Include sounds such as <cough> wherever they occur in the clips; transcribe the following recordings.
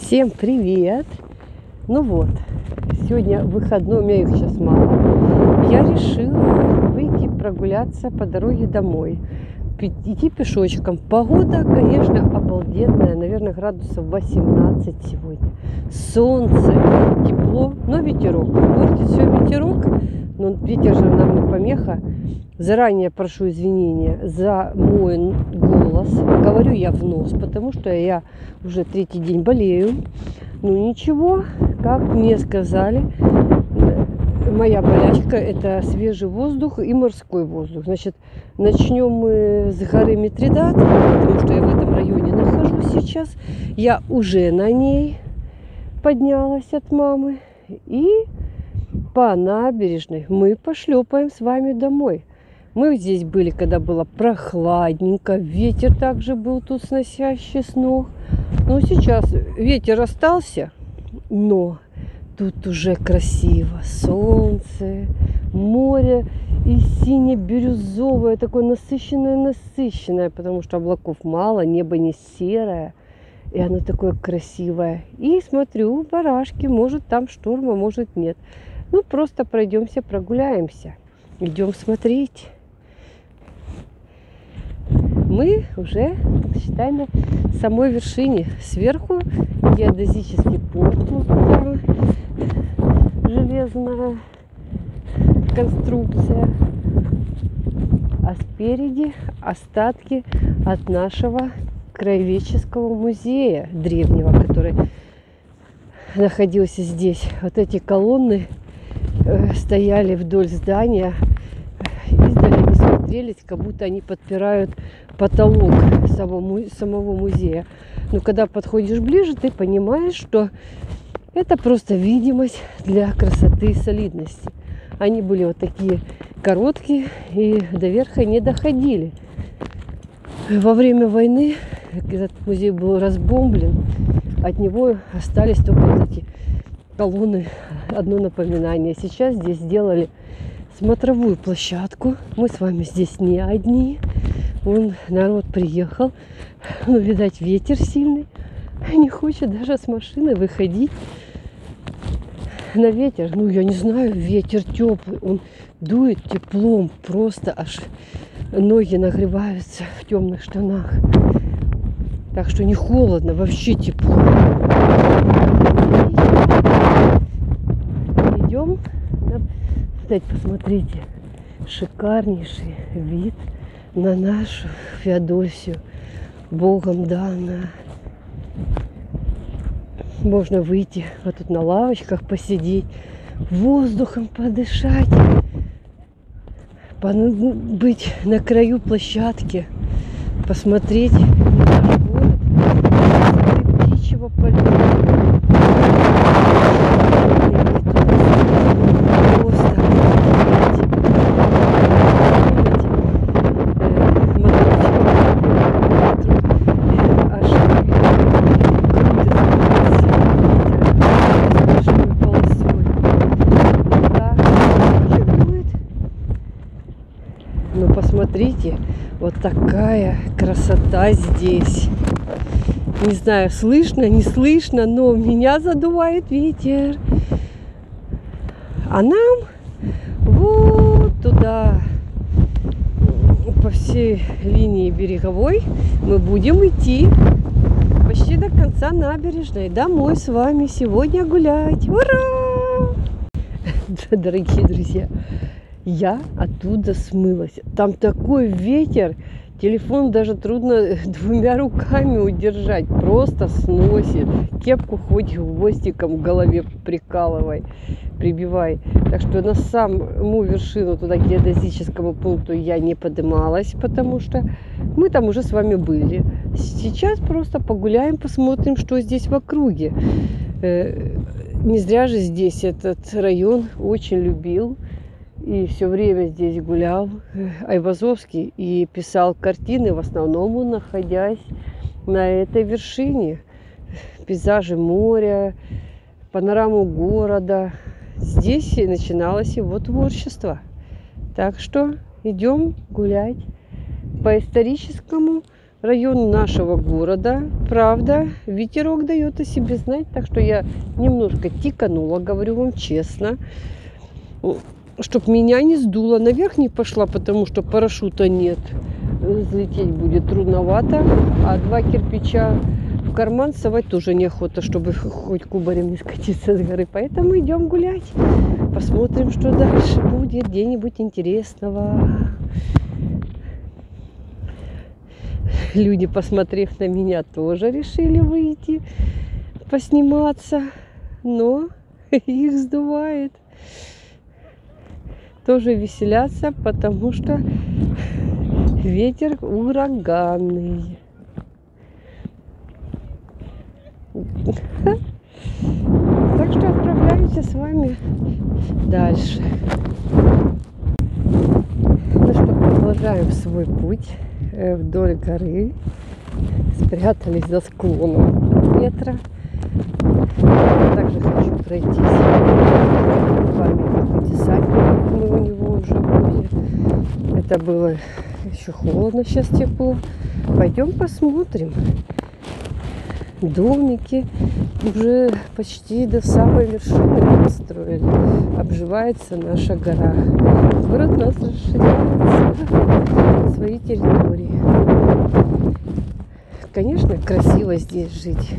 Всем привет! Ну вот, сегодня выходной, у меня их сейчас мало. Я решила выйти прогуляться по дороге домой. Идти пешочком. Погода, конечно, обалденная. Наверное, градусов 18 сегодня. Солнце, тепло, но ветерок. Портит все ветерок, но ветер же нам не помеха. Заранее прошу извинения за мой голос. Говорю я в нос, потому что я уже третий день болею. Ну ничего, как мне сказали, моя болячка это свежий воздух и морской воздух. Значит, начнем мы с горы Митридат, потому что я в этом районе нахожусь сейчас. Я уже на ней поднялась от мамы. И по набережной мы пошлепаем с вами домой. Мы здесь были, когда было прохладненько, ветер также был тут сносящий с ног. Но сейчас ветер остался, но тут уже красиво. Солнце, море и сине-бирюзовое, такое насыщенное-насыщенное, потому что облаков мало, небо не серое. И оно такое красивое. И смотрю, барашки, может там шторма, может нет. Ну, просто пройдемся, прогуляемся. Идем смотреть мы уже, считай, на самой вершине. Сверху геодезический порт, железная конструкция. А спереди остатки от нашего краеведческого музея древнего, который находился здесь. Вот эти колонны э, стояли вдоль здания, смотрелись, как будто они подпирают потолок самого, самого музея. Но когда подходишь ближе, ты понимаешь, что это просто видимость для красоты и солидности. Они были вот такие короткие и до верха не доходили. Во время войны этот музей был разбомблен. От него остались только эти колонны, одно напоминание. Сейчас здесь сделали смотровую площадку. Мы с вами здесь не одни. Вон народ приехал. Ну, видать, ветер сильный. Не хочет даже с машины выходить на ветер. Ну, я не знаю, ветер теплый. Он дует теплом. Просто аж ноги нагреваются в темных штанах. Так что не холодно, вообще тепло. Идем. Опять посмотрите. Шикарнейший вид на нашу Феодосию, Богом данную. Можно выйти вот тут на лавочках посидеть, воздухом подышать, быть на краю площадки, посмотреть Посмотрите, вот такая красота здесь. Не знаю, слышно, не слышно, но меня задувает ветер. А нам вот туда, по всей линии береговой, мы будем идти почти до конца набережной. Домой с вами сегодня гулять. Ура! <laughs> Дорогие друзья, я оттуда смылась. Там такой ветер, телефон даже трудно <laughs> двумя руками удержать, просто сносит. Кепку хоть гвоздиком в голове прикалывай, прибивай. Так что на саму вершину туда геодезическому пункту я не поднималась, потому что мы там уже с вами были. Сейчас просто погуляем, посмотрим, что здесь в округе. Э, не зря же здесь этот район очень любил и все время здесь гулял Айвазовский и писал картины, в основном находясь на этой вершине. Пейзажи моря, панораму города. Здесь и начиналось его творчество. Так что идем гулять по историческому район нашего города. Правда, ветерок дает о себе знать, так что я немножко тиканула, говорю вам честно. Чтоб меня не сдуло, наверх не пошла, потому что парашюта нет. Взлететь будет трудновато, а два кирпича в карман совать тоже неохота, чтобы хоть кубарем не скатиться с горы. Поэтому идем гулять. Посмотрим, что дальше будет где-нибудь интересного. Люди, посмотрев на меня, тоже решили выйти, посниматься. Но <laughs> их сдувает. Тоже веселятся, потому что ветер ураганный. Так что отправляемся с вами дальше. Ну что, продолжаем свой путь э, вдоль горы. Спрятались за склоном ветра. Также хочу пройтись памятнику десантнику. Мы у него уже были. Это было еще холодно, сейчас тепло. Пойдем посмотрим домики уже почти до самой вершины построили. Обживается наша гора. Город нас расширяется свои территории. Конечно, красиво здесь жить.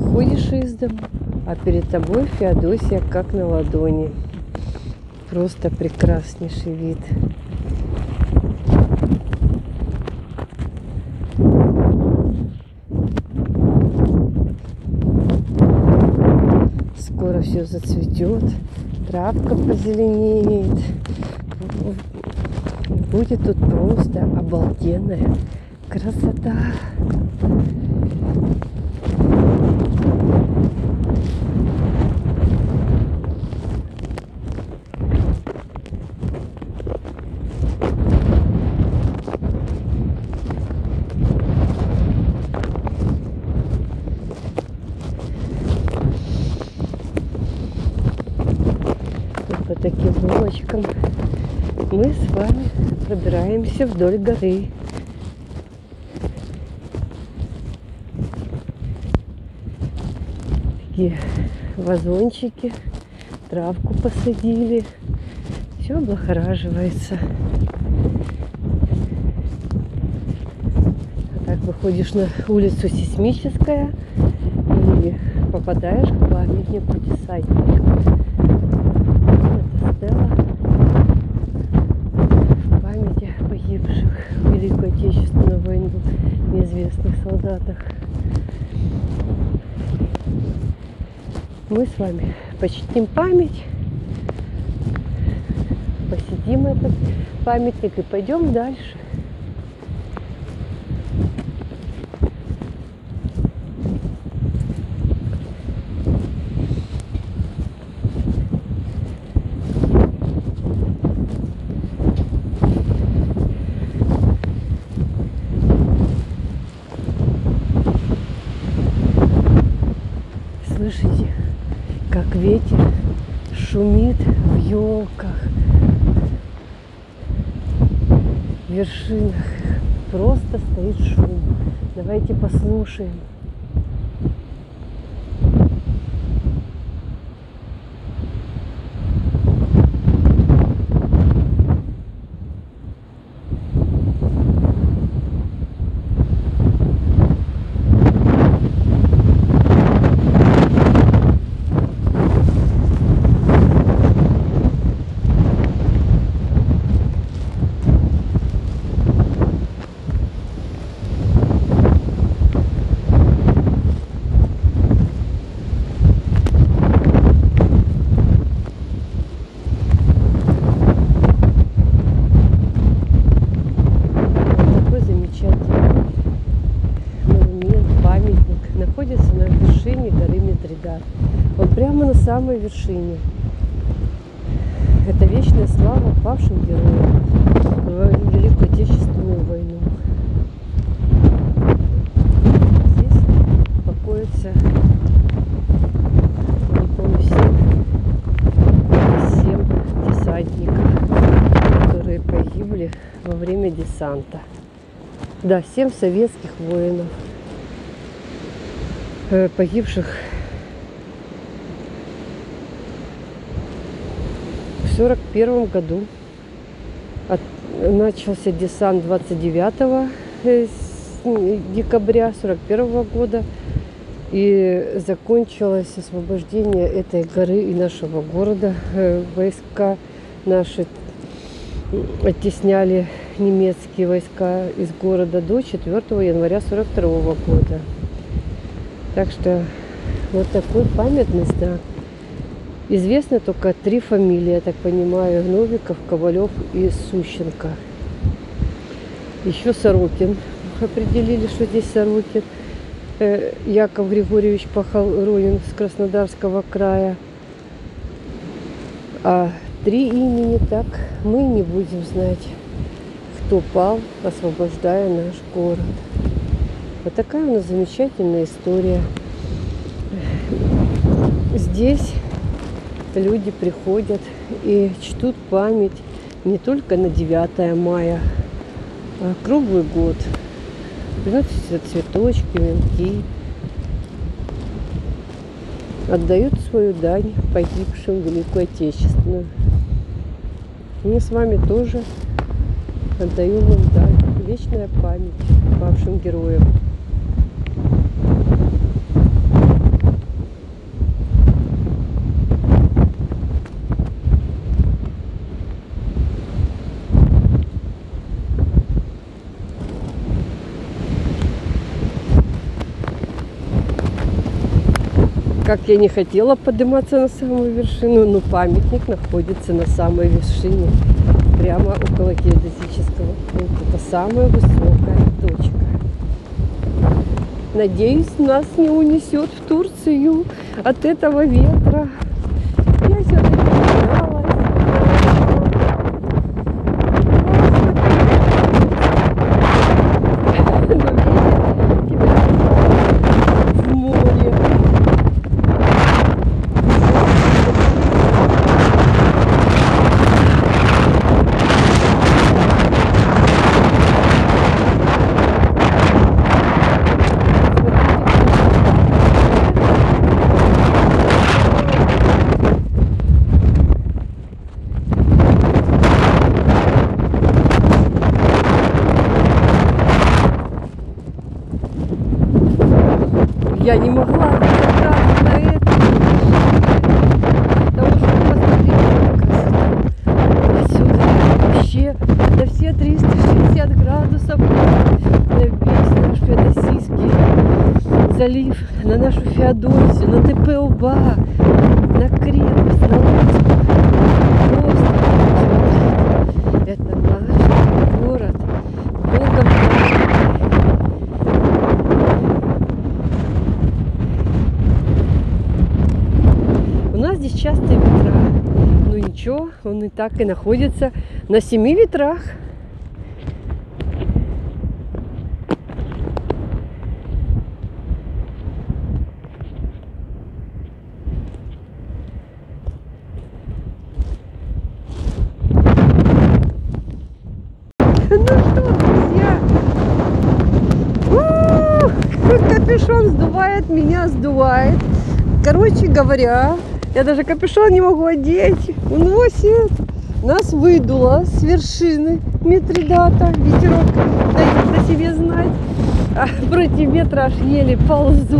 Выходишь из дома, а перед тобой Феодосия как на ладони. Просто прекраснейший вид. скоро все зацветет, травка позеленеет. Будет тут просто обалденная красота. таким булочкам мы с вами пробираемся вдоль горы. Такие вазончики, травку посадили. Все облагораживается. А так выходишь на улицу Сейсмическая и попадаешь к памятнику десантника. Мы с вами почтим память, посетим этот памятник и пойдем дальше. ветер шумит в елках, в вершинах. Просто стоит шум. Давайте послушаем. Самой вершине. Это вечная слава павшим героям в Великую Отечественную войну. Здесь покоятся, не помню, семь, семь десантников, которые погибли во время десанта. Да, семь советских воинов, э, погибших в сорок первом году. От, начался десант 29 э, декабря 41 года и закончилось освобождение этой горы и нашего города. Э, войска наши оттесняли немецкие войска из города до 4 января 42 года. Так что вот такой памятный знак. Известно только три фамилии, я так понимаю, Новиков, Ковалев и Сущенко. Еще Сорокин. Определили, что здесь Сорокин. Э, Яков Григорьевич Похоронен с Краснодарского края. А три имени так мы не будем знать, кто пал, освобождая наш город. Вот такая у нас замечательная история. Здесь люди приходят и чтут память не только на 9 мая, а круглый год приносят цветочки, венки, отдают свою дань погибшим в Великую Отечественную. Мы с вами тоже отдаем им дань. Вечная память павшим героям. Как я не хотела подниматься на самую вершину, но памятник находится на самой вершине, прямо около геодезического пункта. Это самая высокая точка. Надеюсь, нас не унесет в Турцию от этого ветра. Я сюда я не могла держаться на это. Потому что посмотрите, отсюда вообще на все 360 градусов весь наш Феодосийский залив, на нашу Феодосию, на ТП УБА, на крепость, на Луцк. Просто это наш город, Богом здесь частые ветра. Ну ничего, он и так и находится на семи ветрах. Ну что, друзья, капюшон сдувает, меня сдувает. Короче говоря, я даже капюшон не могу одеть. Уносит. Нас выдуло с вершины Митридата. Ветерок дает о себе знать. А против ветра аж еле ползу.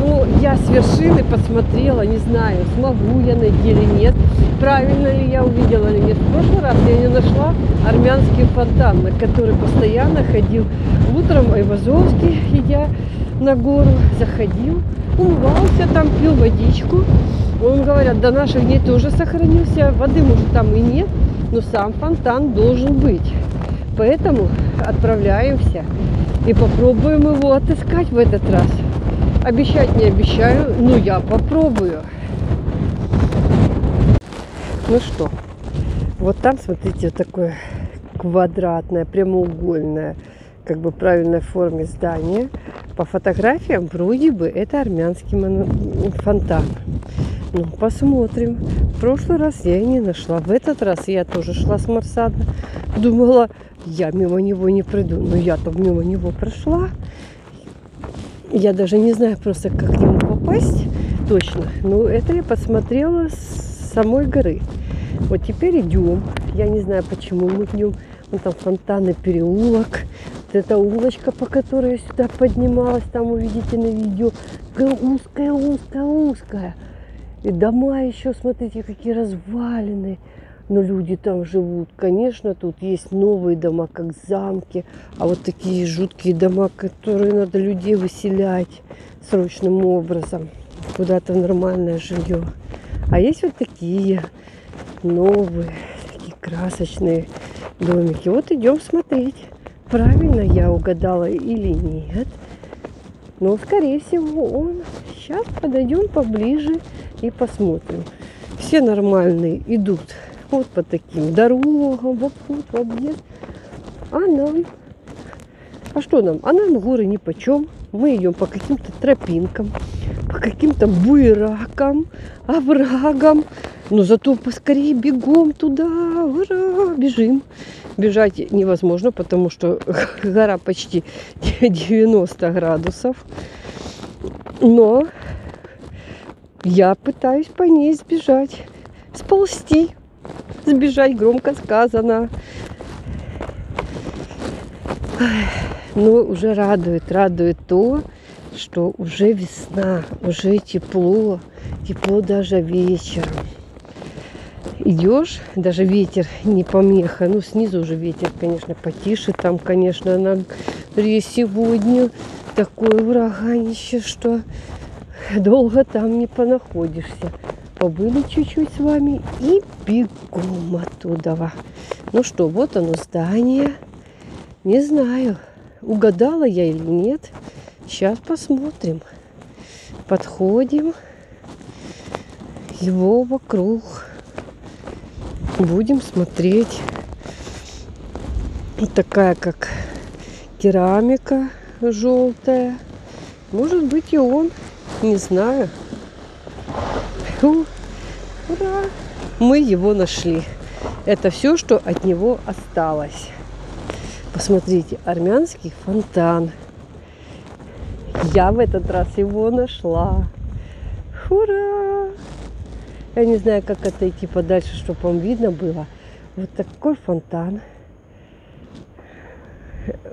Ну, я с вершины посмотрела, не знаю, смогу я найти или нет, правильно ли я увидела или нет. В прошлый раз я не нашла армянский фонтан, на который постоянно ходил утром Айвазовский, идя на гору, заходил, умывался там, пил водичку. Он, говорят, до наших дней тоже сохранился. Воды, может, там и нет, но сам фонтан должен быть. Поэтому отправляемся и попробуем его отыскать в этот раз. Обещать не обещаю, но я попробую. Ну что, вот там, смотрите, вот такое квадратное, прямоугольное, как бы правильной форме здание. По фотографиям вроде бы это армянский фонтан. Ну, посмотрим. В прошлый раз я и не нашла. В этот раз я тоже шла с Марсада. Думала, я мимо него не приду. Но я-то мимо него прошла. Я даже не знаю просто, как к нему попасть точно. Но это я посмотрела с самой горы. Вот теперь идем. Я не знаю, почему мы идем. Вон там фонтаны, переулок. Вот эта улочка, по которой я сюда поднималась, там увидите на видео. Узкая, узкая, узкая. И дома еще, смотрите, какие развалины. Но люди там живут. Конечно, тут есть новые дома, как замки. А вот такие жуткие дома, которые надо людей выселять срочным образом. Куда-то в нормальное жилье. А есть вот такие новые, такие красочные домики. Вот идем смотреть, правильно я угадала или нет. Но, скорее всего, он. Сейчас подойдем поближе и посмотрим. Все нормальные идут вот по таким дорогам, в обход, в объезд. А нам? А что нам? А нам горы ни почем. Мы идем по каким-то тропинкам, по каким-то буеракам, оврагам. Но зато поскорее бегом туда, ура, бежим. Бежать невозможно, потому что <laughs> гора почти <laughs> 90 градусов. Но я пытаюсь по ней сбежать, сползти. Сбежать громко сказано. Но уже радует, радует то, что уже весна, уже тепло, тепло даже вечером идешь, даже ветер не помеха, ну снизу уже ветер, конечно, потише, там, конечно, на сегодня такое ураганище, что <laughs> долго там не понаходишься. Побыли чуть-чуть с вами и бегом оттуда. Ну что, вот оно здание. Не знаю, угадала я или нет. Сейчас посмотрим. Подходим. Его вокруг будем смотреть. Вот такая, как керамика желтая. Может быть и он, не знаю. Ура! Мы его нашли. Это все, что от него осталось. Посмотрите, армянский фонтан. Я в этот раз его нашла. Ура! Я не знаю, как отойти подальше, чтобы вам видно было. Вот такой фонтан.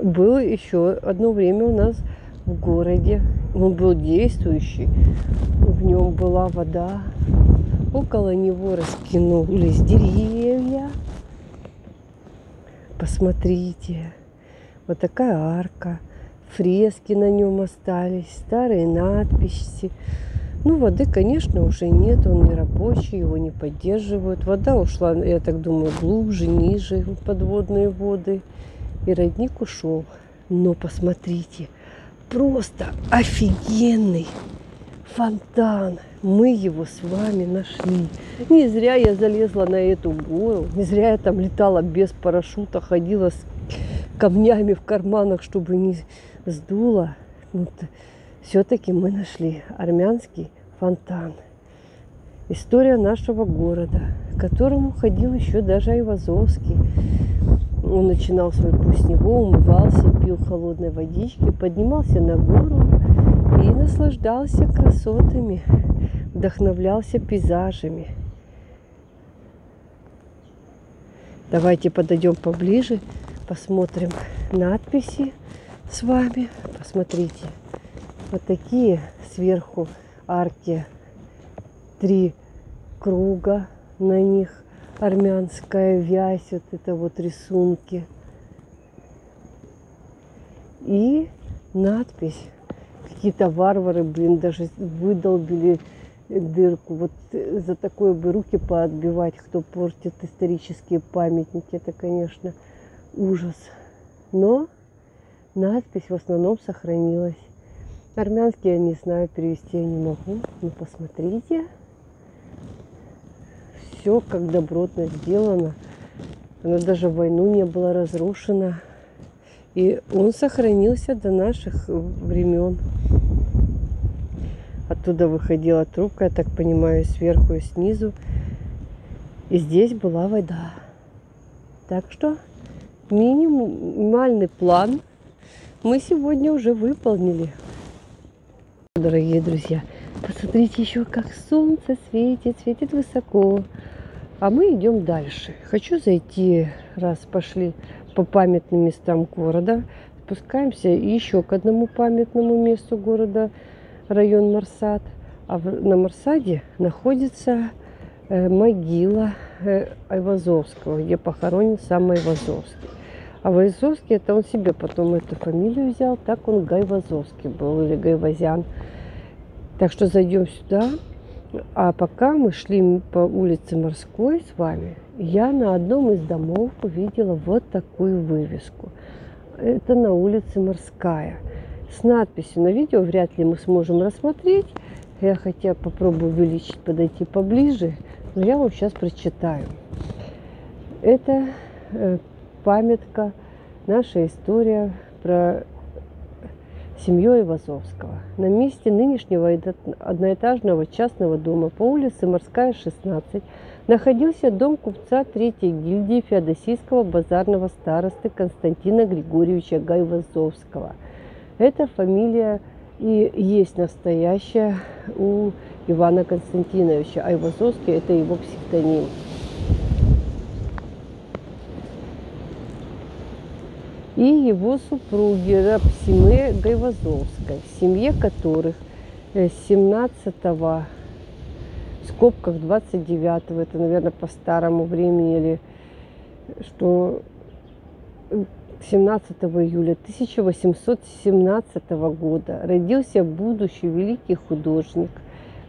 Был еще одно время у нас в городе. Он был действующий. В нем была вода. Около него раскинулись деревья. Посмотрите. Вот такая арка. Фрески на нем остались. Старые надписи. Ну, воды, конечно, уже нет, он не рабочий, его не поддерживают. Вода ушла, я так думаю, глубже, ниже подводные воды. И родник ушел. Но посмотрите, просто офигенный фонтан. Мы его с вами нашли. Не зря я залезла на эту гору, не зря я там летала без парашюта, ходила с камнями в карманах, чтобы не сдуло. Вот все-таки мы нашли армянский фонтан. История нашего города, к которому ходил еще даже Айвазовский. Он начинал свой путь с него, умывался, пил холодной водички, поднимался на гору и наслаждался красотами, вдохновлялся пейзажами. Давайте подойдем поближе, посмотрим надписи с вами. Посмотрите, вот такие сверху арки, три круга на них, армянская вязь, вот это вот рисунки. И надпись. Какие-то варвары, блин, даже выдолбили дырку. Вот за такое бы руки поотбивать, кто портит исторические памятники. Это, конечно, ужас. Но надпись в основном сохранилась. Армянский я не знаю, перевести я не могу. Но посмотрите. Все как добротно сделано. Она даже в войну не была разрушена. И он сохранился до наших времен. Оттуда выходила трубка, я так понимаю, сверху и снизу. И здесь была вода. Так что минимальный план мы сегодня уже выполнили. Дорогие друзья, посмотрите еще, как солнце светит, светит высоко. А мы идем дальше. Хочу зайти, раз пошли по памятным местам города, спускаемся еще к одному памятному месту города, район Марсад. А на Марсаде находится Э, могила э, Айвазовского, где похоронен сам Айвазовский. А Вайзовский, это он себе потом эту фамилию взял, так он Гайвазовский был, или Гайвазян. Так что зайдем сюда. А пока мы шли по улице Морской с вами, я на одном из домов увидела вот такую вывеску. Это на улице Морская. С надписью на видео вряд ли мы сможем рассмотреть. Я хотя попробую увеличить, подойти поближе. Но я вам сейчас прочитаю. Это э, памятка, наша история про семью Ивазовского. На месте нынешнего одноэтажного частного дома по улице Морская, 16, находился дом купца третьей гильдии Феодосийского базарного старосты Константина Григорьевича Гайвазовского. Эта фамилия и есть настоящая у Ивана Константиновича, Айвазовский – это его псевдоним. И его супруги Рапсиме Гайвазовской, в семье которых 17-го, в скобках 29-го, это, наверное, по старому времени, или что 17 июля 1817 года родился будущий великий художник –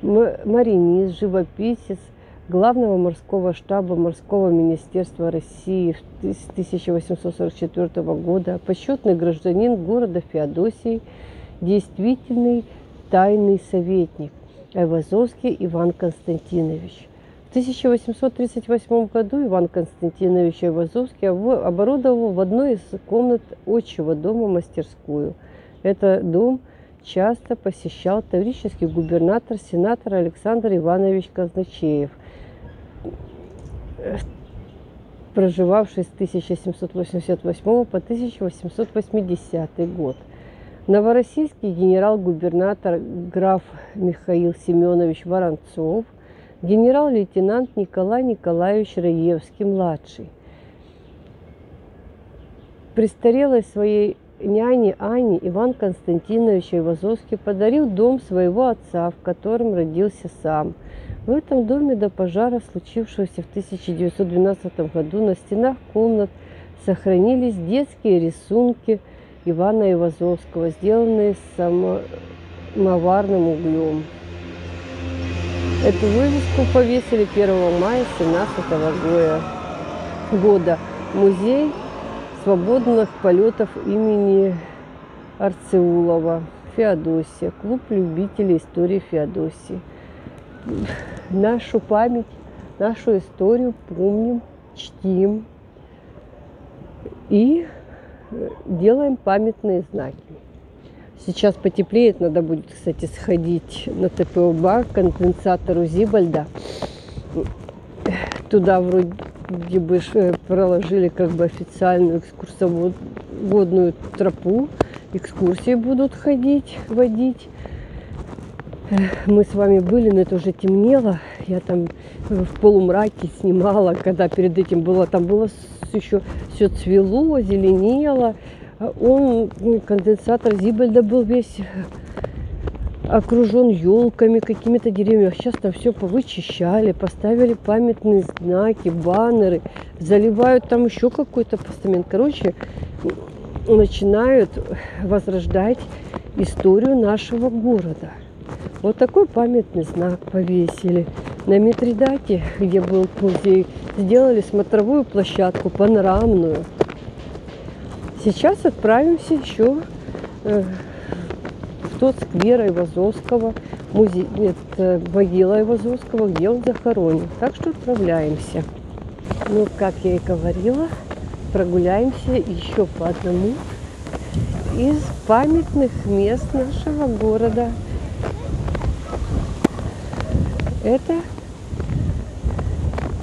маринист, живописец главного морского штаба морского министерства России с 1844 года, почетный гражданин города Феодосии, действительный тайный советник Айвазовский Иван Константинович. В 1838 году Иван Константинович Айвазовский оборудовал в одной из комнат отчего дома мастерскую. Это дом часто посещал таврический губернатор, сенатор Александр Иванович Казначеев, проживавший с 1788 по 1880 год. Новороссийский генерал-губернатор граф Михаил Семенович Воронцов, генерал-лейтенант Николай Николаевич Раевский-младший. Престарелой своей няне Ане Иван Константинович Ивазовский подарил дом своего отца, в котором родился сам. В этом доме до пожара, случившегося в 1912 году, на стенах комнат сохранились детские рисунки Ивана Ивазовского, сделанные самоварным углем. Эту вывеску повесили 1 мая 17 года. Музей свободных полетов имени Арцеулова, Феодосия, клуб любителей истории Феодосии. Нашу память, нашу историю помним, чтим и делаем памятные знаки. Сейчас потеплеет, надо будет, кстати, сходить на ТПО-бар конденсатору Зибальда. Туда вроде бы э, проложили как бы официальную экскурсоводную тропу. Экскурсии будут ходить, водить. Мы с вами были, но это уже темнело. Я там в полумраке снимала, когда перед этим было, там было еще все цвело, зеленело. Он, ну, конденсатор Зибальда был весь окружен елками, какими-то деревьями. Сейчас там все повычищали, поставили памятные знаки, баннеры, заливают там еще какой-то постамент. Короче, начинают возрождать историю нашего города. Вот такой памятный знак повесили. На Митридате, где был музей, сделали смотровую площадку панорамную. Сейчас отправимся еще э, тот сквер Айвазовского, музей, нет, э, могила Айвазовского, где он захоронен. Так что отправляемся. Ну, как я и говорила, прогуляемся еще по одному из памятных мест нашего города. Это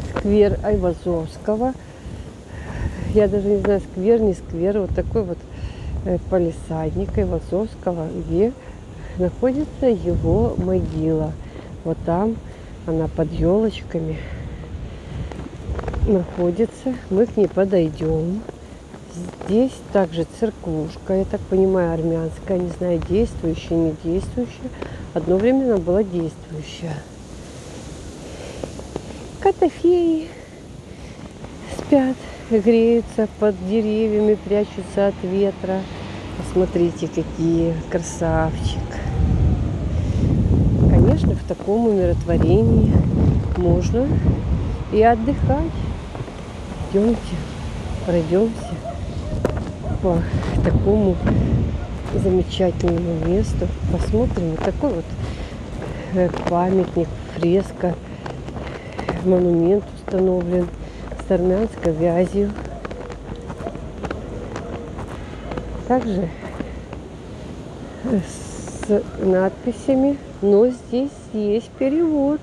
сквер Айвазовского. Я даже не знаю, сквер, не сквер. Вот такой вот э, полисадник Айвазовского, где находится его могила. Вот там она под елочками находится. Мы к ней подойдем. Здесь также церквушка, я так понимаю, армянская, не знаю, действующая, не действующая. Одно время она была действующая. Котофеи спят, греются под деревьями, прячутся от ветра. Посмотрите, какие красавчик. Конечно, в таком умиротворении можно и отдыхать. Идемте, пройдемся по такому замечательному месту. Посмотрим. Вот такой вот э, памятник, фреска, монумент установлен с армянской вязью. Также с надписями, но здесь есть перевод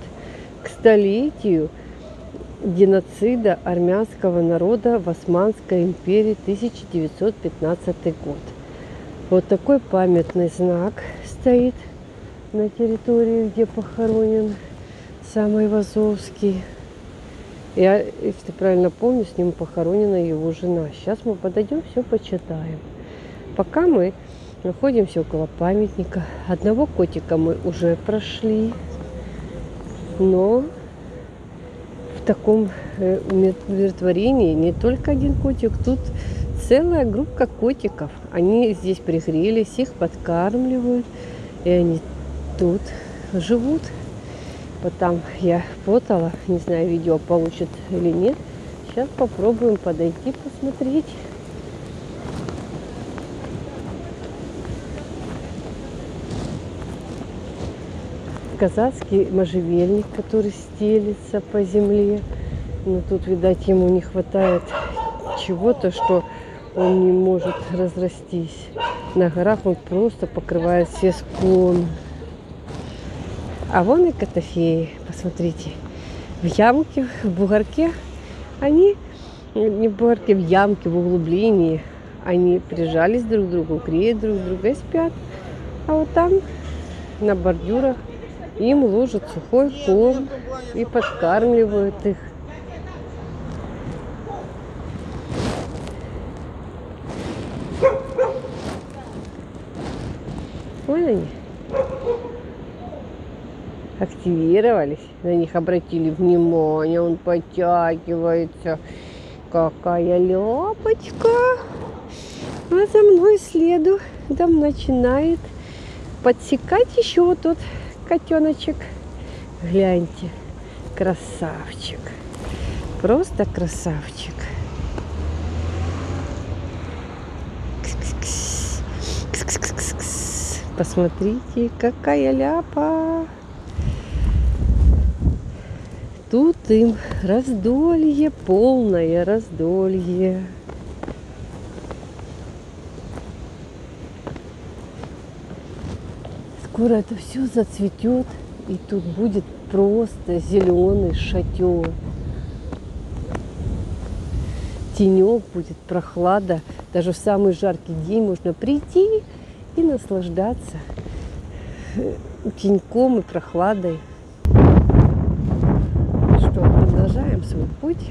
к столетию геноцида армянского народа в Османской империи 1915 год. Вот такой памятный знак стоит на территории, где похоронен самый Вазовский. Я, если правильно помню, с ним похоронена его жена. Сейчас мы подойдем, все почитаем. Пока мы находимся около памятника. Одного котика мы уже прошли, но в таком э, умиротворении не только один котик, тут целая группа котиков. Они здесь пригрелись, их подкармливают, и они тут живут. Вот там я фотала, не знаю, видео получит или нет. Сейчас попробуем подойти, посмотреть. казахский можжевельник, который стелится по земле. Но тут, видать, ему не хватает чего-то, что он не может разрастись. На горах он просто покрывает все склоны. А вон и котофеи, посмотрите. В ямке, в бугорке они, не в бугорке, в ямке, в углублении, они прижались друг к другу, греют друг друга и спят. А вот там на бордюрах им ложат сухой корм и подкармливают их. Вон они. Активировались, на них обратили внимание, он подтягивается. Какая ляпочка. А за мной следу там начинает подсекать еще вот тут котеночек. Гляньте, красавчик. Просто красавчик. Посмотрите, какая ляпа. Тут им раздолье, полное раздолье. Скоро это все зацветет, и тут будет просто зеленый шатер. Тенек будет, прохлада. Даже в самый жаркий день можно прийти и наслаждаться теньком и прохладой. Что, продолжаем свой путь.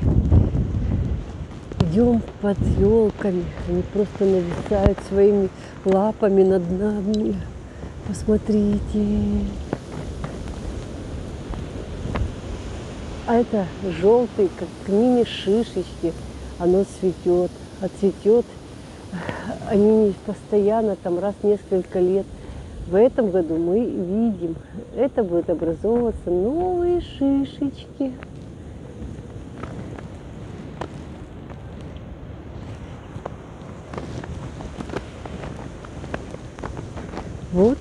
Идем под елками. Они просто нависают своими лапами над нами. Посмотрите. А это желтый, как мини-шишечки. Оно цветет, отцветет. Они постоянно, там раз в несколько лет. В этом году мы видим, это будут образовываться новые шишечки. Вот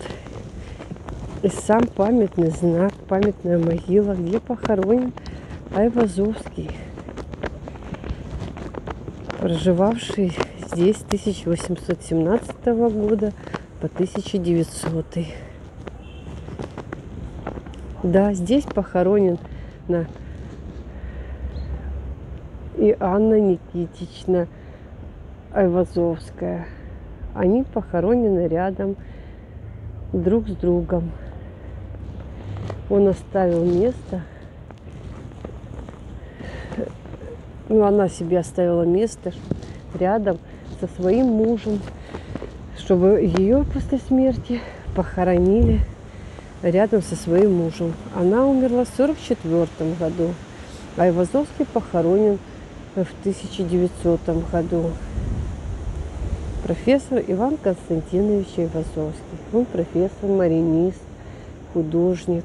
и сам памятный знак, памятная могила, где похоронен Айвазовский, проживавший здесь с 1817 года по 1900. Да, здесь похоронен на и Анна Никитична Айвазовская. Они похоронены рядом друг с другом. Он оставил место. Ну, она себе оставила место рядом со своим мужем, чтобы ее после смерти похоронили рядом со своим мужем. Она умерла в 1944 году, а Ивазовский похоронен в 1900 году. Профессор Иван Константинович Ивазовский. Он профессор, маринист, художник.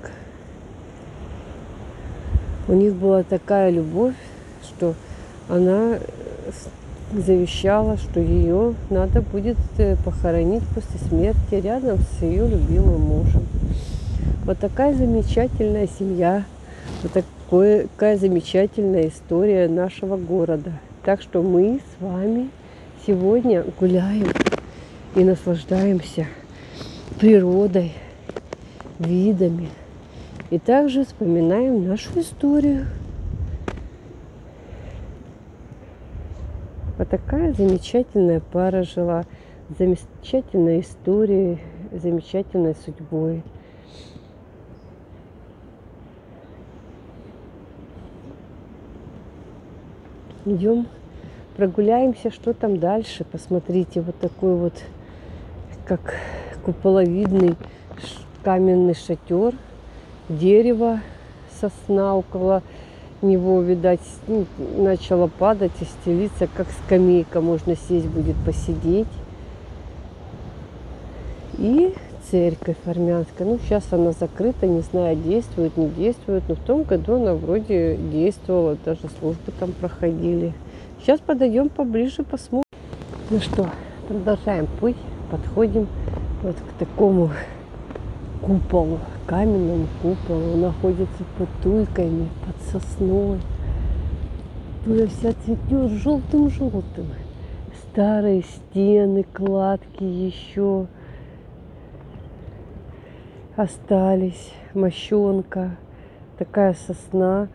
У них была такая любовь, что она завещала, что ее надо будет э, похоронить после смерти рядом с ее любимым мужем. Вот такая замечательная семья, вот такая замечательная история нашего города. Так что мы с вами сегодня гуляем и наслаждаемся природой, видами. И также вспоминаем нашу историю. Вот такая замечательная пара жила, замечательной историей, замечательной судьбой. Идем прогуляемся, что там дальше. Посмотрите, вот такой вот, как куполовидный каменный шатер, дерево, сосна около него, видать, ну, начало падать и стелиться, как скамейка, можно сесть будет посидеть. И церковь армянская. Ну, сейчас она закрыта, не знаю, действует, не действует. Но в том году она вроде действовала, даже службы там проходили. Сейчас подойдем поближе, посмотрим. Ну что, продолжаем путь. Подходим вот к такому куполу, каменному куполу. Он находится под туйками, под сосной. Туя вся цветет желтым-желтым. Старые стены, кладки еще остались. Мощенка, такая сосна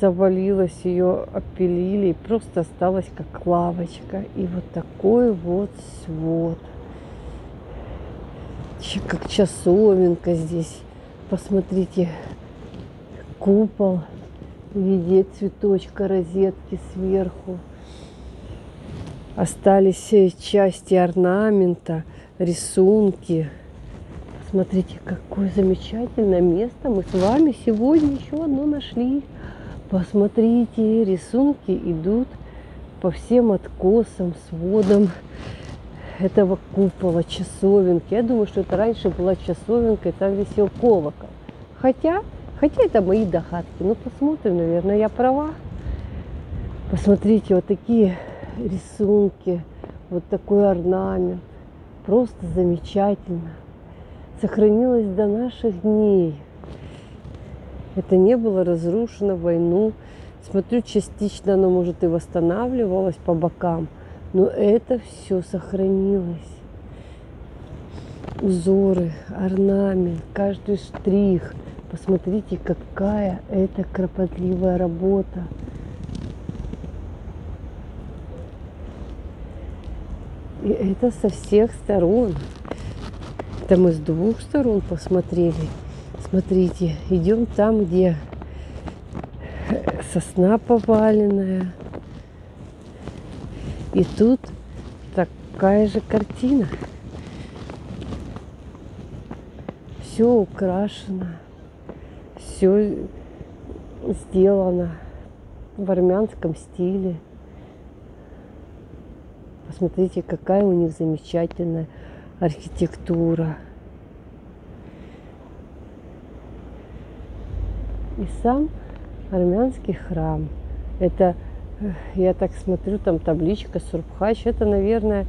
завалилась, ее опилили, и просто осталась как лавочка. И вот такой вот свод. Как часовенка здесь. Посмотрите, купол в виде цветочка, розетки сверху. Остались части орнамента, рисунки. Смотрите, какое замечательное место мы с вами сегодня еще одно нашли. Посмотрите, рисунки идут по всем откосам, сводам этого купола, часовенки. Я думаю, что это раньше была часовенка, и там висел колокол. Хотя, хотя это мои догадки. Ну, посмотрим, наверное, я права. Посмотрите, вот такие рисунки, вот такой орнамент. Просто замечательно. Сохранилось до наших дней. Это не было разрушено войну. Смотрю, частично оно, может, и восстанавливалось по бокам, но это все сохранилось. Узоры, орнамент, каждый штрих. Посмотрите, какая это кропотливая работа. И это со всех сторон. Это мы с двух сторон посмотрели. Смотрите, идем там, где сосна поваленная. И тут такая же картина. Все украшено, все сделано в армянском стиле. Посмотрите, какая у них замечательная архитектура. И сам армянский храм. Это, э, я так смотрю, там табличка Сурбхач. Это, наверное,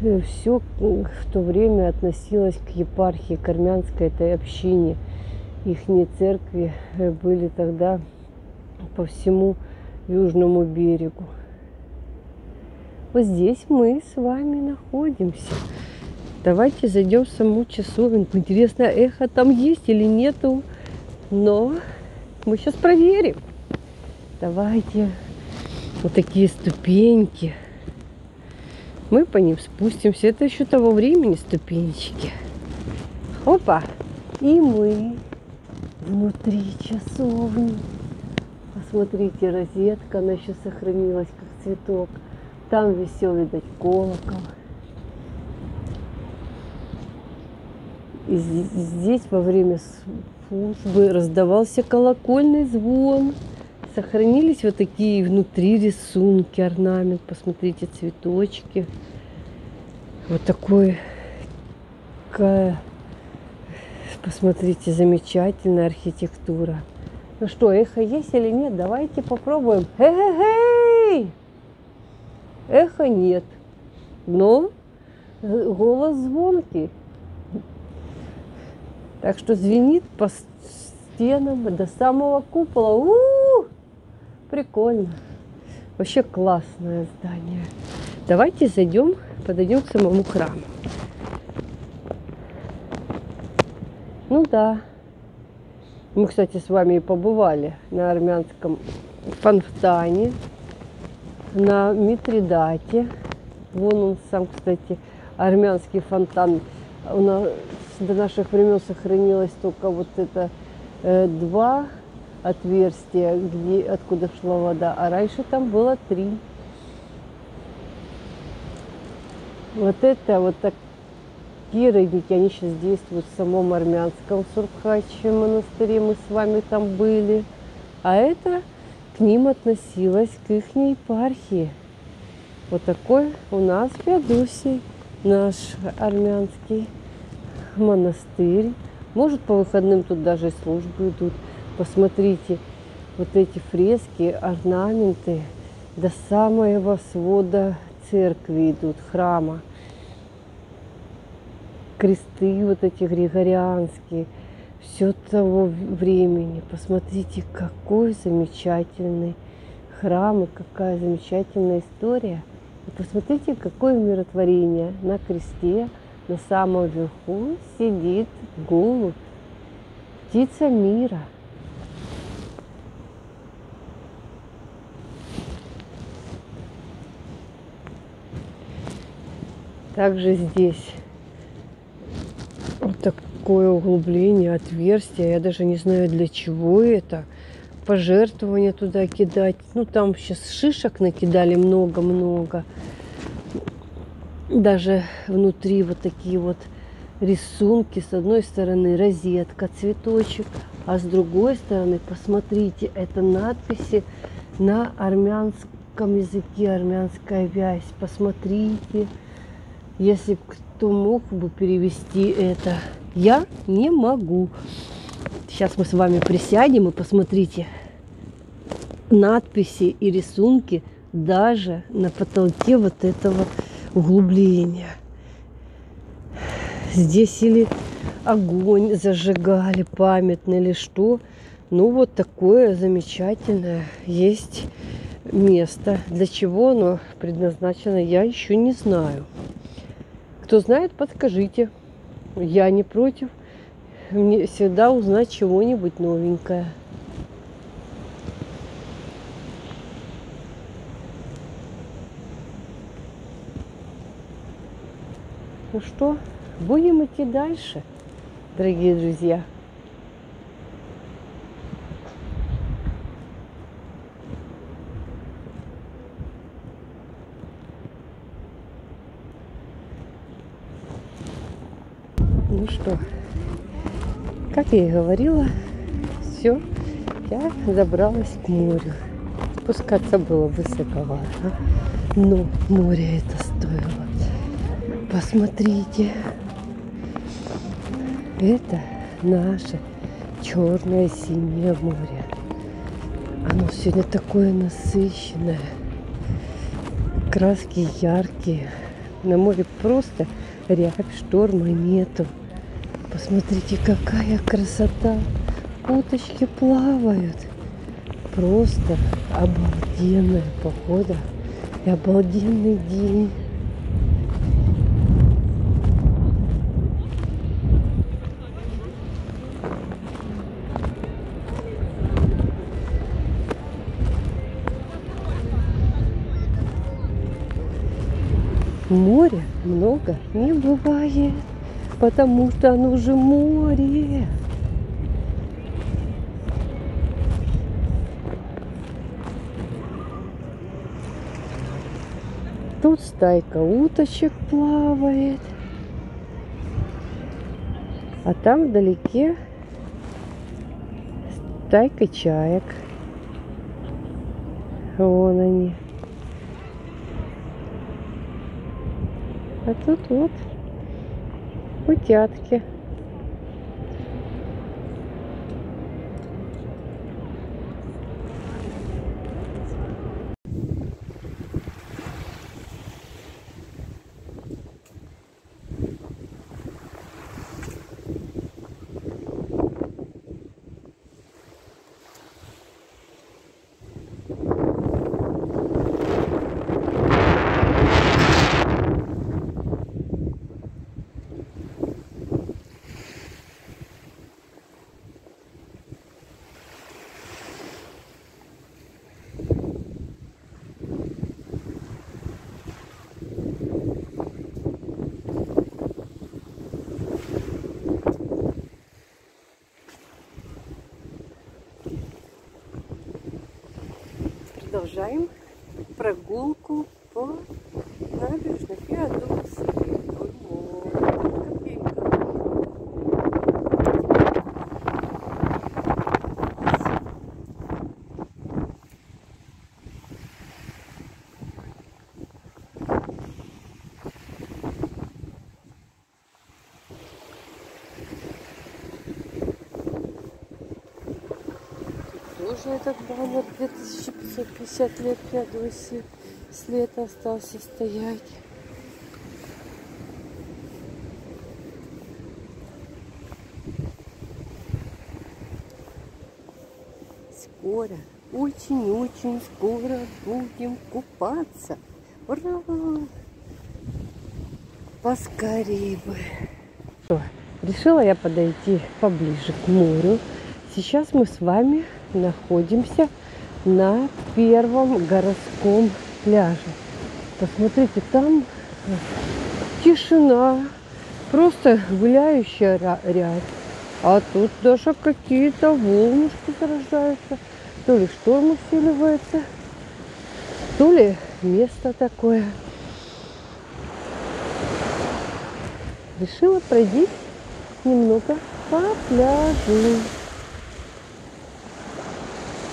э, все в то время относилось к епархии, к армянской этой общине. Их церкви э, были тогда по всему южному берегу. Вот здесь мы с вами находимся. Давайте зайдем в саму часовенку. Интересно, эхо там есть или нету? Но мы сейчас проверим. Давайте. Вот такие ступеньки. Мы по ним спустимся. Это еще того времени ступенечки. Опа! И мы внутри часовни. Посмотрите, розетка, она еще сохранилась, как цветок. Там висел, видать, колокол. И здесь во время службы раздавался колокольный звон. Сохранились вот такие внутри рисунки, орнамент. Посмотрите, цветочки. Вот такой, посмотрите, замечательная архитектура. Ну что, эхо есть или нет? Давайте попробуем. Эй-эй-эй! Эхо нет. Но голос звонкий. Так что звенит по стенам до самого купола. У-у-у! Прикольно. Вообще классное здание. Давайте зайдем, подойдем к самому храму. Ну да, мы, кстати, с вами и побывали на армянском фонтане, на Митридате. Вон он сам, кстати, армянский фонтан. У нас до наших времен сохранилось только вот это э, два отверстия, где, откуда шла вода, а раньше там было три. Вот это вот так Киродники, они сейчас действуют в самом армянском Сурбхаче монастыре, мы с вами там были. А это к ним относилось к их епархии. Вот такой у нас в Феодосии наш армянский монастырь. Может, по выходным тут даже службы идут. Посмотрите, вот эти фрески, орнаменты до самого свода церкви идут, храма кресты вот эти григорианские, все того времени. Посмотрите, какой замечательный храм и какая замечательная история. И посмотрите, какое умиротворение на кресте, на самом верху сидит голубь, птица мира. Также здесь вот такое углубление, отверстие. Я даже не знаю, для чего это. Пожертвования туда кидать. Ну, там сейчас шишек накидали много-много. Даже внутри вот такие вот рисунки. С одной стороны розетка, цветочек. А с другой стороны, посмотрите, это надписи на армянском языке, армянская вязь. Посмотрите, если кто мог бы перевести это. Я не могу. Сейчас мы с вами присядем и посмотрите надписи и рисунки даже на потолке вот этого углубления. Здесь или огонь зажигали памятный или что. Ну вот такое замечательное есть место. Для чего оно предназначено, я еще не знаю. Кто знает, подскажите. Я не против. Мне всегда узнать чего-нибудь новенькое. Ну что, будем идти дальше, дорогие друзья. Ну что, как я и говорила, все, я забралась к морю. Спускаться было высоковато, но море это стоило. Посмотрите, это наше черное синее море. Оно сегодня такое насыщенное. Краски яркие. На море просто рябь, шторма нету. Посмотрите, какая красота. Уточки плавают. Просто обалденная погода и обалденный день. Моря много не бывает, потому что оно же море. Тут стайка уточек плавает. А там вдалеке стайка чаек. Вон они. А тут вот утятки. Тоже этот баннер 2550 лет Феодосии след остался стоять. Скоро, очень-очень скоро будем купаться. Ура! Поскорее бы. Решила я подойти поближе к морю. Сейчас мы с вами находимся на первом городском пляже. Посмотрите, там тишина, просто гуляющая ря- рябь. А тут даже какие-то волнышки зарождаются. То ли шторм усиливается, то ли место такое. Решила пройти немного по пляжу.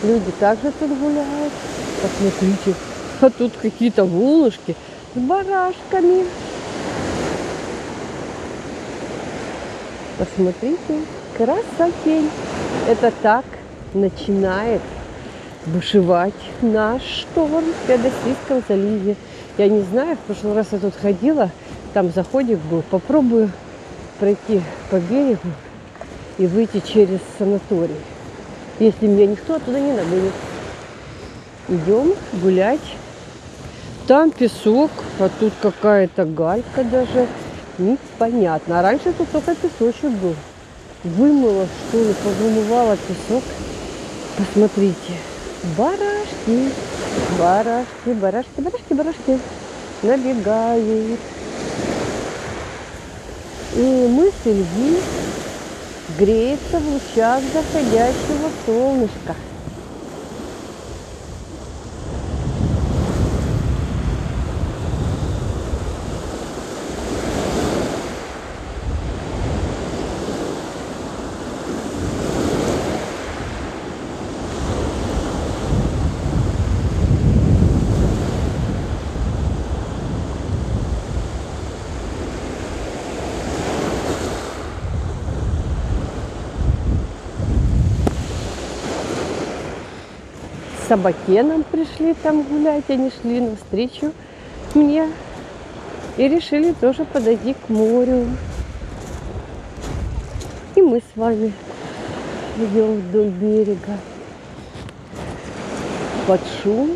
Люди также тут гуляют. Посмотрите, <laughs> а тут какие-то волнышки с барашками. Посмотрите, красотень. Это так начинает бушевать наш шторм в Феодосийском заливе. Я не знаю, в прошлый раз я тут ходила, там заходик был. Попробую пройти по берегу и выйти через санаторий. Если меня никто оттуда не нагонит. Идем гулять. Там песок, а тут какая-то галька даже. Непонятно. А раньше тут только песочек был. Вымыло, что ли, повымывало песок. Посмотрите. Барашки. Барашки, барашки, барашки, барашки. Набегают. И мы с Ильи греется в лучах заходящего солнышка. С Собакеном пришли там гулять, они шли навстречу мне и решили тоже подойти к морю. И мы с вами идем вдоль берега под шум,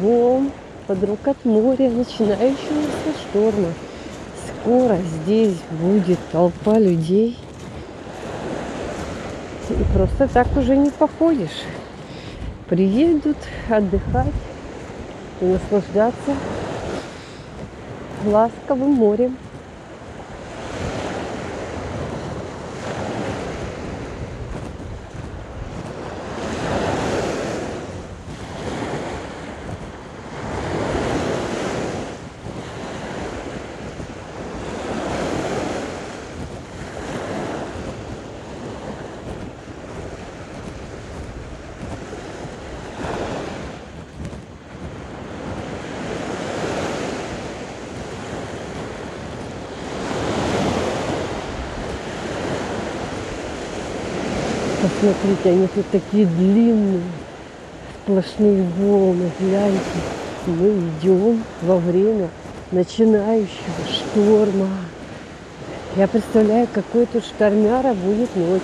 волн, под рукот моря, начинающегося шторма. Скоро здесь будет толпа людей. И просто так уже не походишь приедут отдыхать и наслаждаться ласковым морем. Посмотрите, они тут такие длинные, сплошные волны. Гляньте, мы идем во время начинающего шторма. Я представляю, какой тут штормяра будет ночью.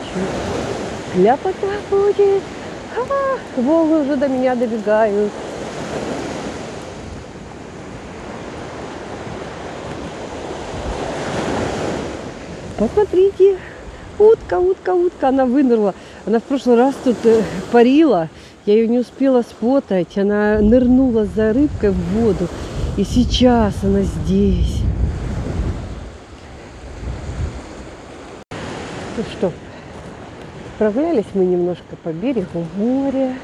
Ляпота будет. А, волны уже до меня добегают. Посмотрите, утка, утка, утка, она вынырла. Она в прошлый раз тут э, парила, я ее не успела спотать, она нырнула за рыбкой в воду. И сейчас она здесь. Ну что, прогулялись мы немножко по берегу моря,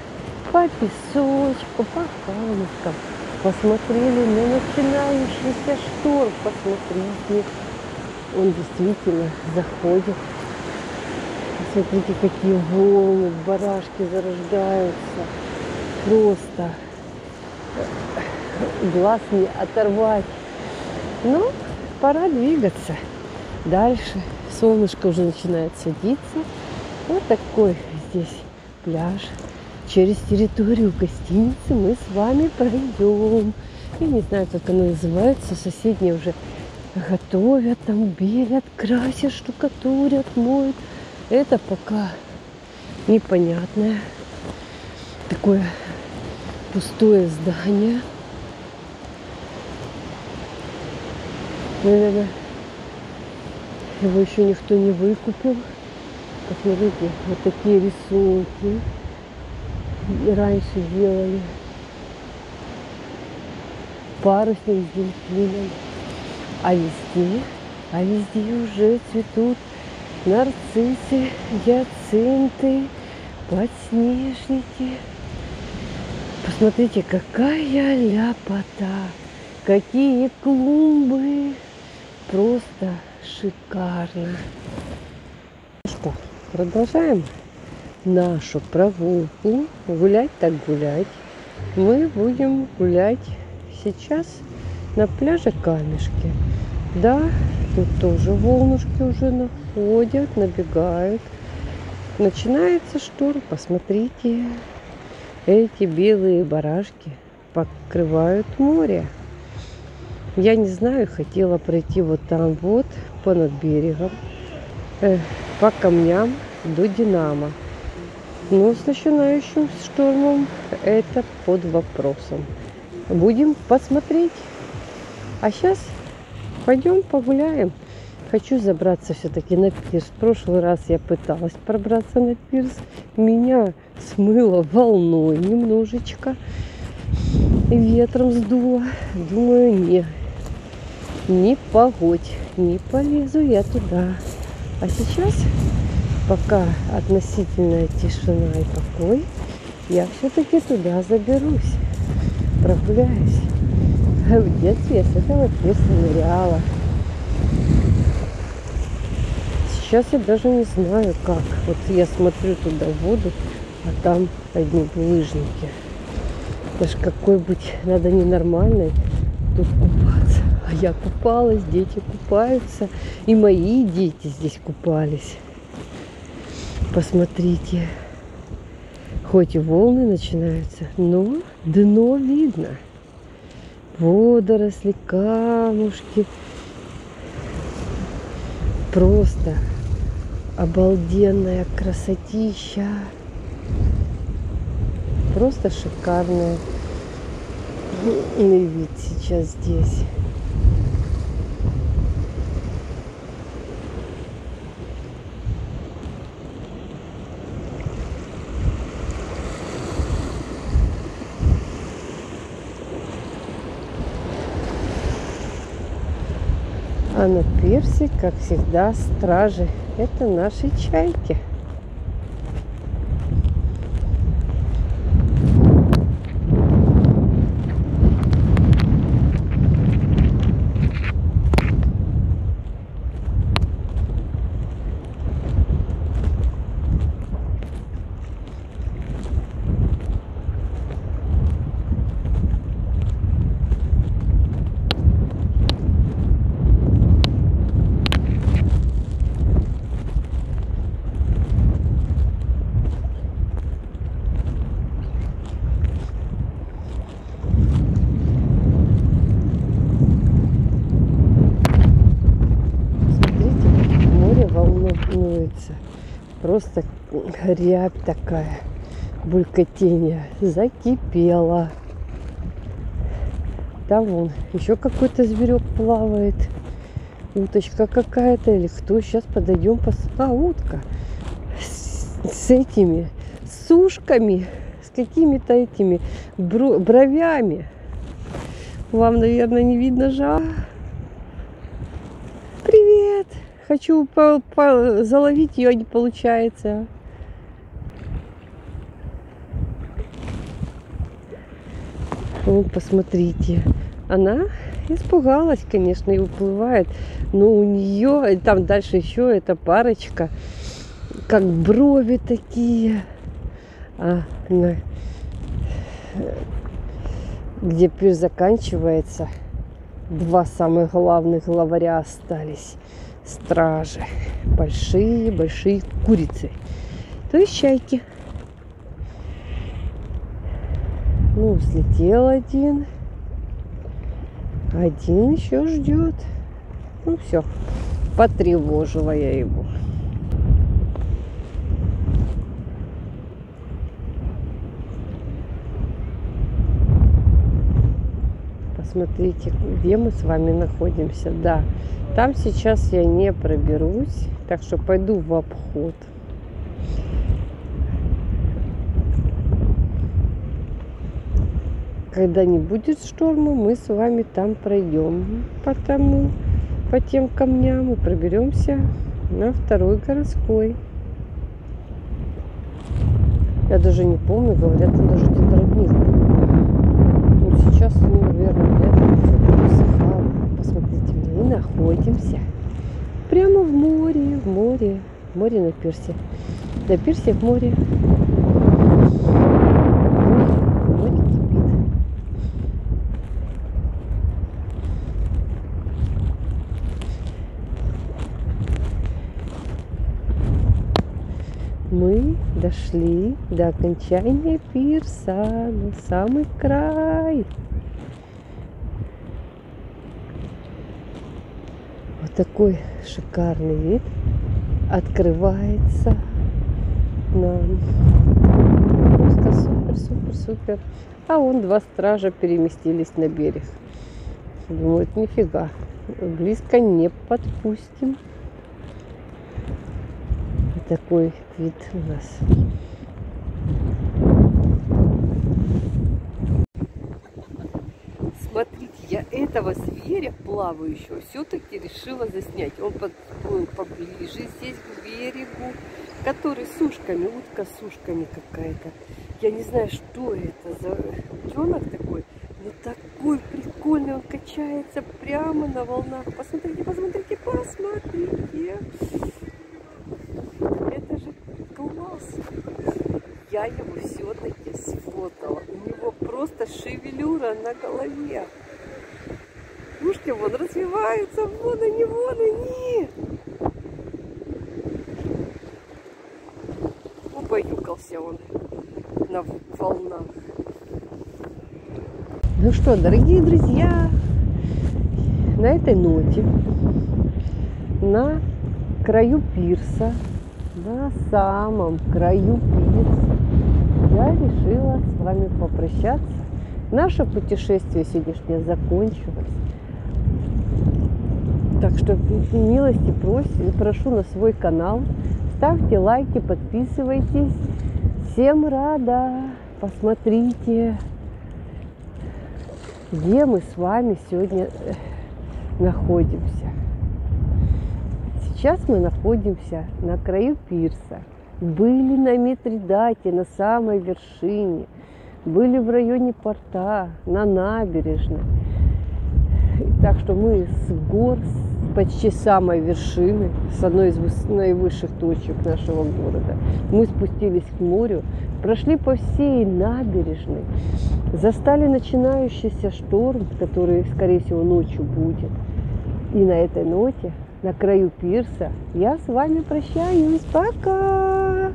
по песочку, по камушкам. Посмотрели на начинающийся шторм. Посмотрите, он действительно заходит. Смотрите, какие волны, барашки зарождаются. Просто глаз не оторвать. Ну, пора двигаться. Дальше солнышко уже начинает садиться. Вот такой здесь пляж. Через территорию гостиницы мы с вами пройдем. Я не знаю, как оно называется. Соседние уже готовят, там белят, красят, штукатурят, моют. Это пока непонятное такое пустое здание. Наверное, его еще никто не выкупил. Посмотрите, вот такие рисунки. И раньше делали парусник с дельфином. А везде, а везде уже цветут нарциссы, гиацинты, подснежники. Посмотрите, какая ляпота, какие клумбы, просто шикарно. Что, продолжаем нашу прогулку, гулять так гулять. Мы будем гулять сейчас на пляже Камешки. Да, тут тоже волнушки уже находят, набегают. Начинается шторм, посмотрите. Эти белые барашки покрывают море. Я не знаю, хотела пройти вот там вот, понад берегом, э, по камням до Динамо. Но с начинающим штормом это под вопросом. Будем посмотреть. А сейчас пойдем погуляем. Хочу забраться все-таки на пирс. В прошлый раз я пыталась пробраться на пирс. Меня смыло волной немножечко. И ветром сдуло. Думаю, не, не погодь, не полезу я туда. А сейчас, пока относительная тишина и покой, я все-таки туда заберусь, прогуляюсь. В детстве я с этого пирса ныряла. Сейчас я даже не знаю как. Вот я смотрю туда в воду, а там одни лыжники. Даже какой быть надо ненормальной тут купаться. А я купалась, дети купаются. И мои дети здесь купались. Посмотрите. Хоть и волны начинаются, но дно видно водоросли, камушки. Просто обалденная красотища. Просто шикарная вид сейчас здесь. А на пирсе, как всегда, стражи. Это наши чайки. Смотрите, море волнуется. Просто рябь такая, булькотение. Закипело. Там вон еще какой-то зверек плавает. Уточка какая-то или кто. Сейчас подойдем. Пос... А, утка. С, этими, с ушками, с какими-то этими бро- бровями. Вам, наверное, не видно жа. Хочу по- по- заловить ее, не получается. Вот, посмотрите. Она испугалась, конечно, и уплывает. Но у нее, там дальше еще эта парочка, как брови такие. А, на- где пир заканчивается, два самых главных главаря остались. Стражи. Большие-большие курицы. То есть чайки. Ну, взлетел один. Один еще ждет. Ну все, потревожила я его. Посмотрите, где мы с вами находимся. Да, там сейчас я не проберусь, так что пойду в обход. Когда не будет шторма, мы с вами там пройдем по тому, по тем камням и проберемся на второй городской. Я даже не помню, говорят, там даже тетродник был. Ну, наверное, летом все пересыхало. Посмотрите, мы находимся прямо в море, в море, в море на пирсе. На пирсе в море. Мы дошли до окончания пирса, на самый край. Такой шикарный вид открывается нам. Просто супер, супер, супер. А вон два стража переместились на берег. Думают, нифига, близко не подпустим. Вот такой вид у нас. Смотрите, я этого зверя плавающего все-таки решила заснять. Он подплыл поближе здесь к берегу, который с ушками, утка с ушками какая-то. Я не знаю, что это за утенок такой, но такой прикольный, он качается прямо на волнах. Посмотрите, посмотрите, посмотрите. Это же класс. Я его все-таки сфотала. У него просто шевелюра на голове. Ушки вон развиваются, вон они, вон они. Убаюкался он на волнах. Ну что, дорогие друзья, на этой ноте, на краю пирса, на самом краю пирса, я решила с вами попрощаться. Наше путешествие сегодняшнее закончилось. Так что милости просим, прошу на свой канал. Ставьте лайки, подписывайтесь. Всем рада. Посмотрите, где мы с вами сегодня э, находимся. Сейчас мы находимся на краю пирса. Были на Митридате, на самой вершине. Были в районе порта, на набережной. Так что мы с гор, почти самой вершины, с одной из выс- наивысших точек нашего города, мы спустились к морю, прошли по всей набережной, застали начинающийся шторм, который, скорее всего, ночью будет. И на этой ноте, на краю пирса, я с вами прощаюсь. Пока!